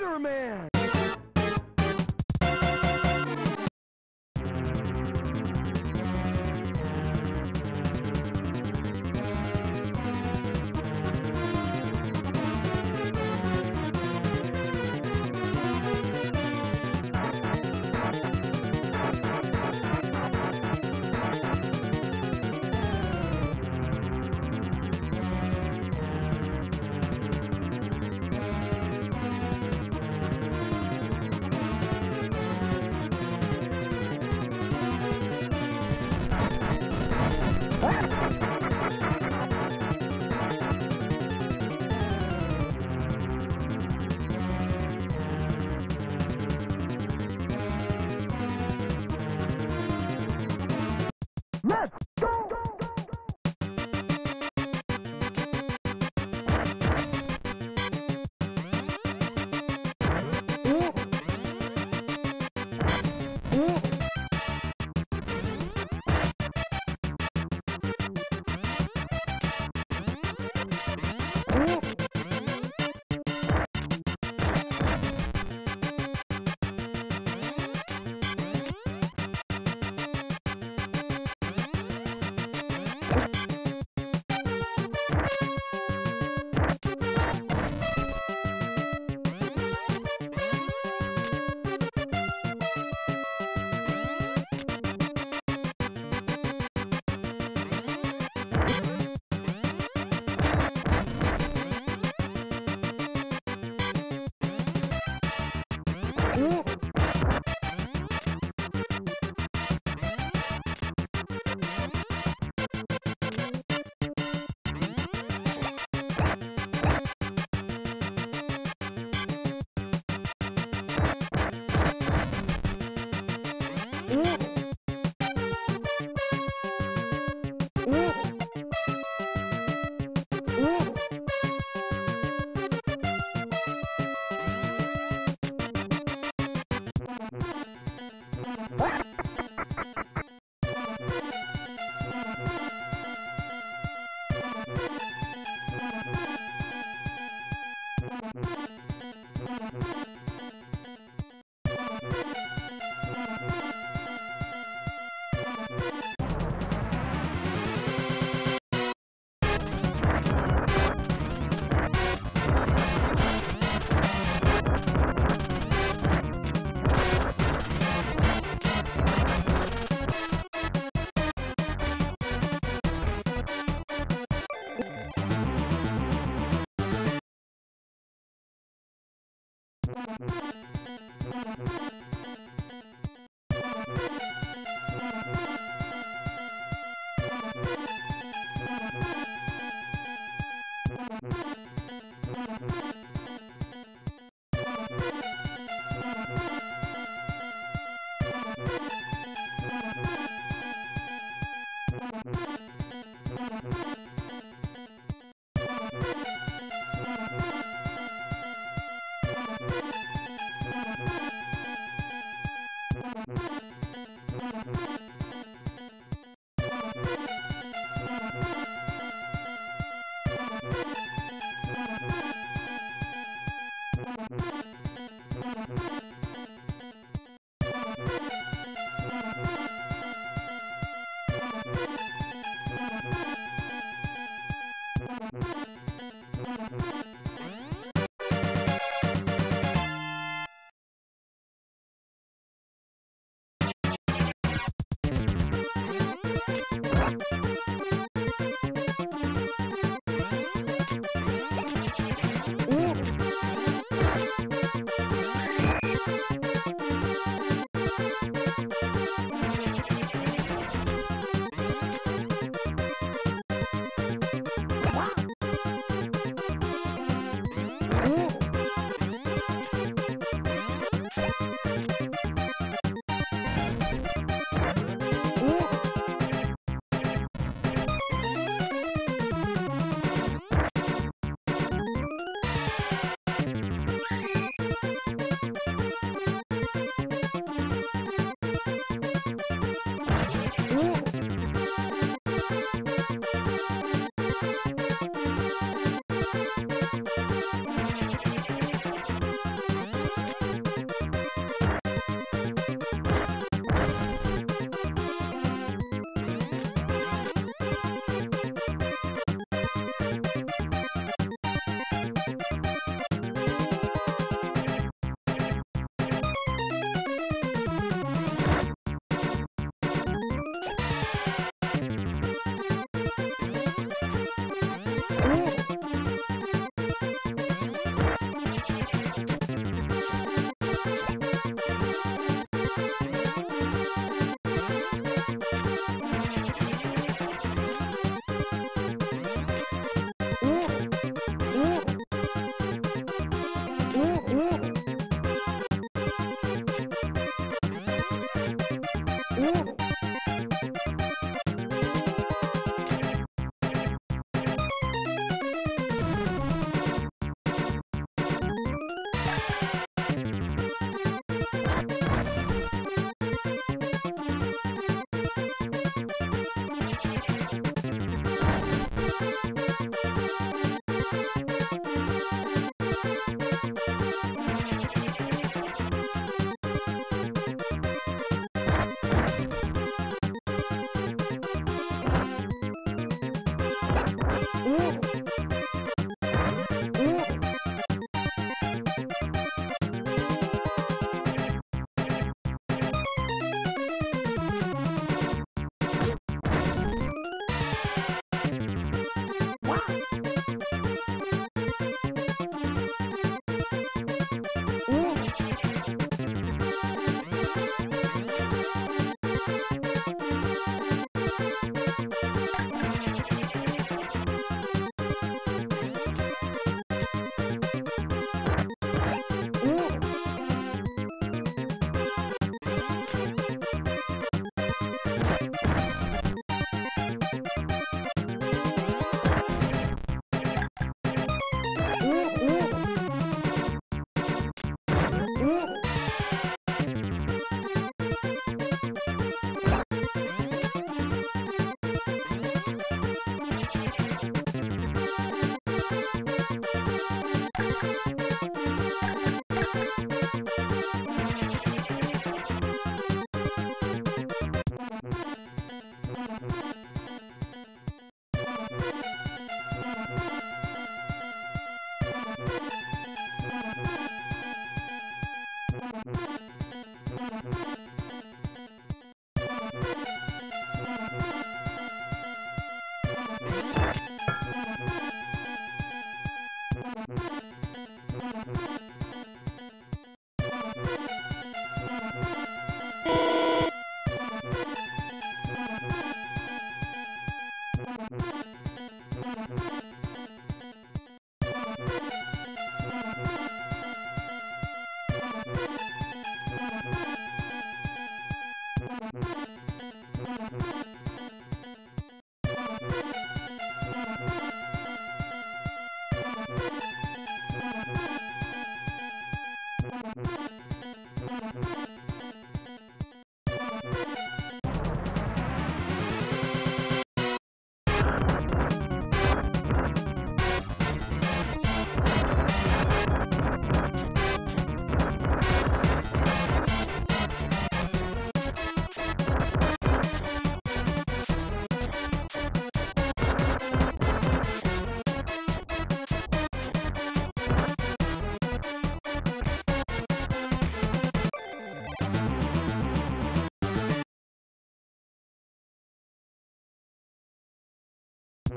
Spider-Man!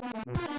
Thank you.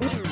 Yeah.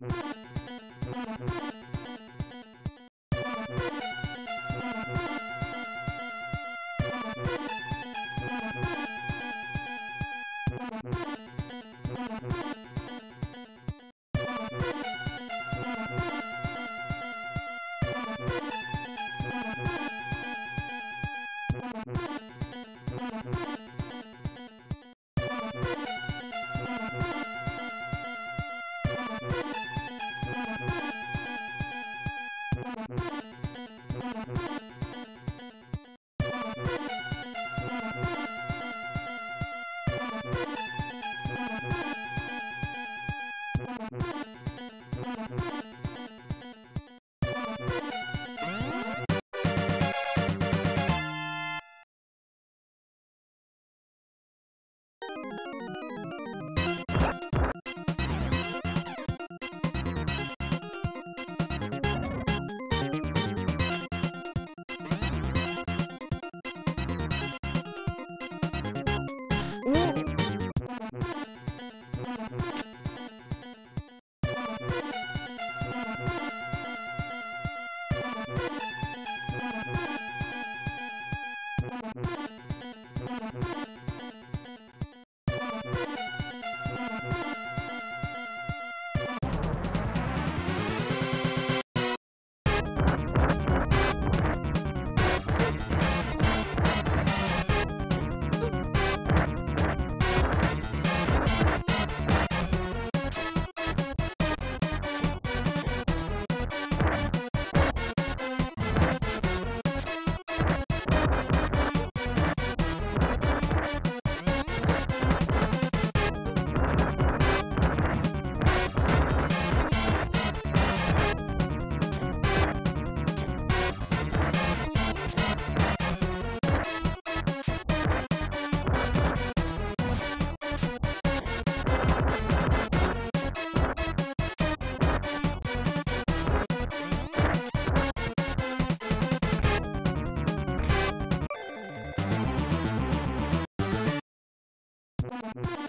Thank Thank you.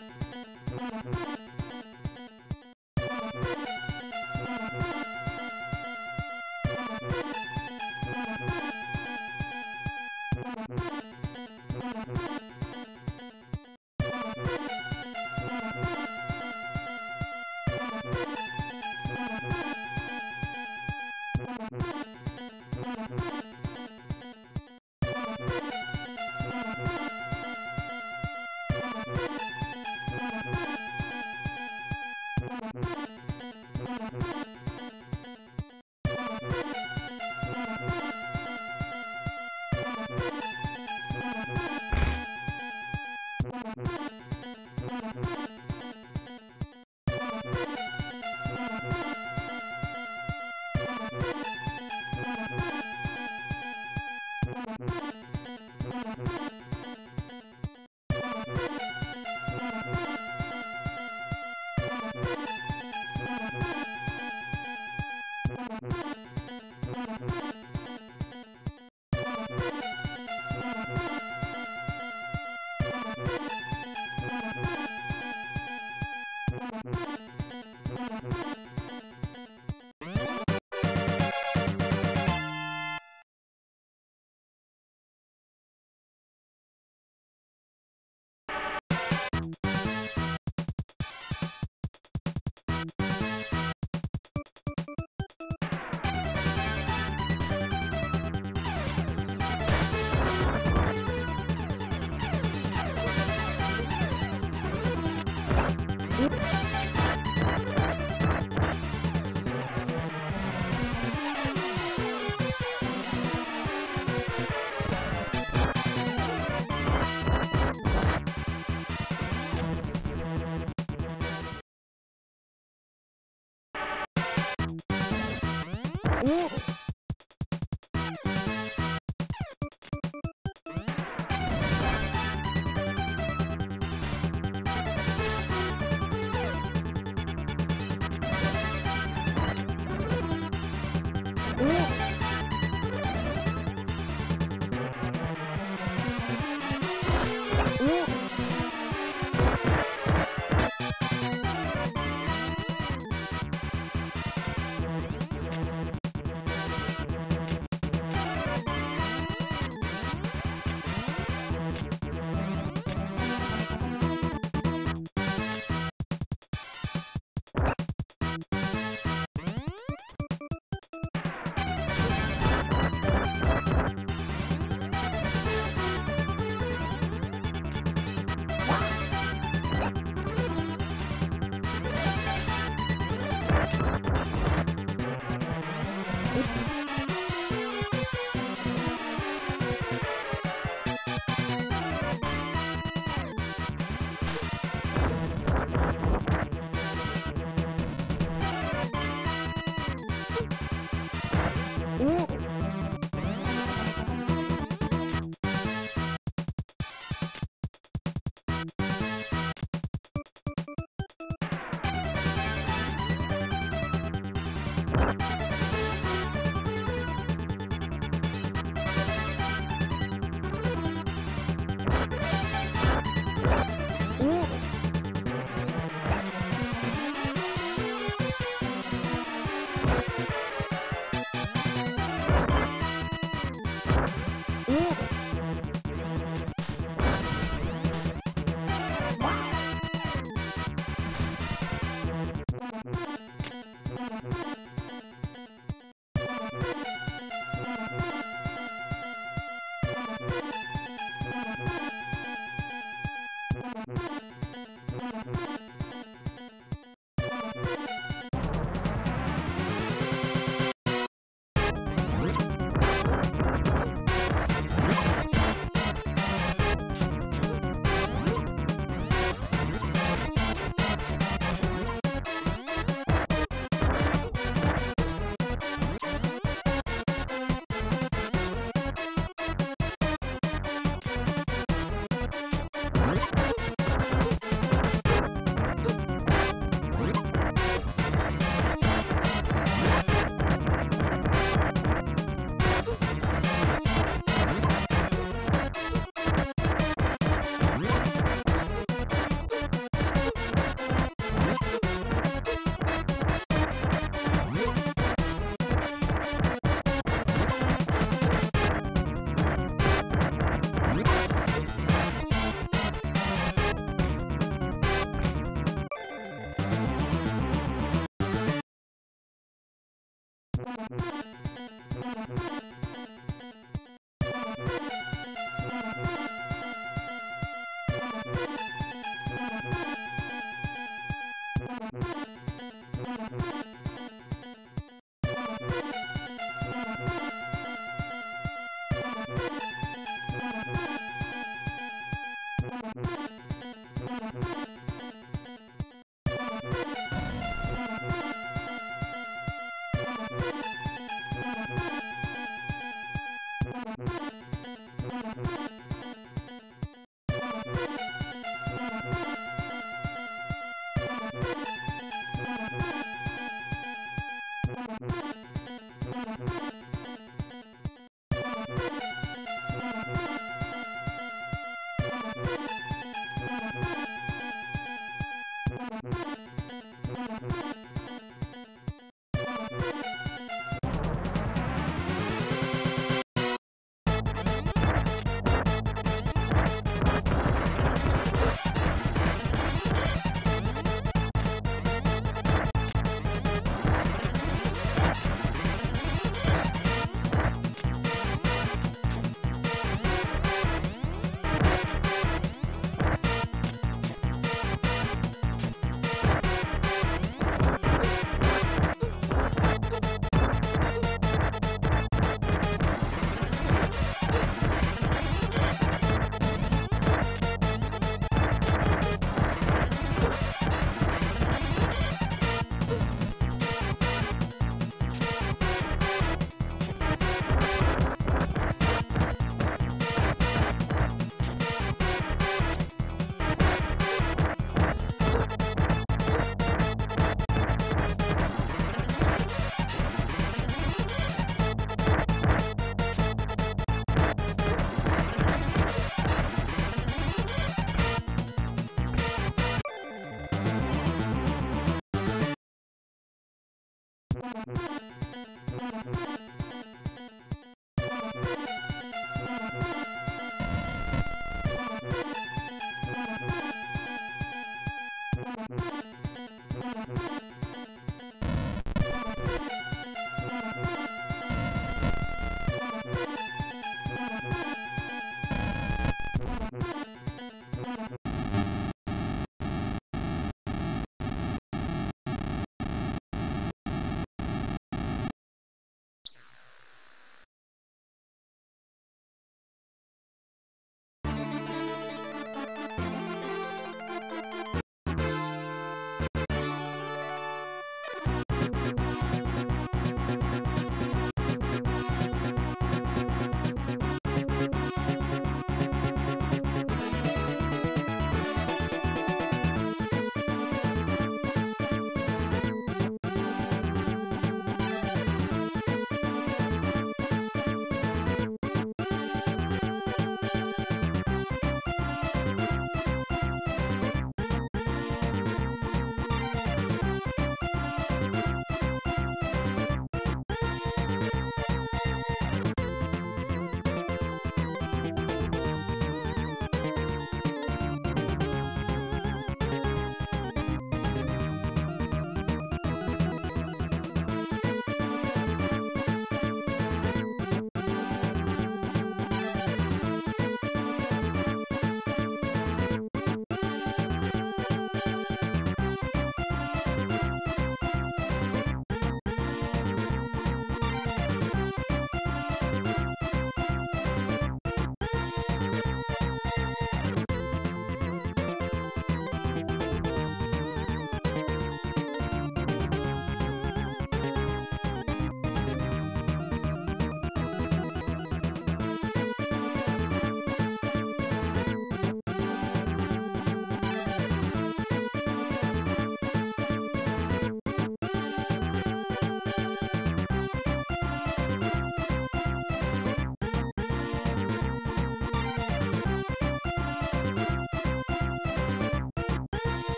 Thank you.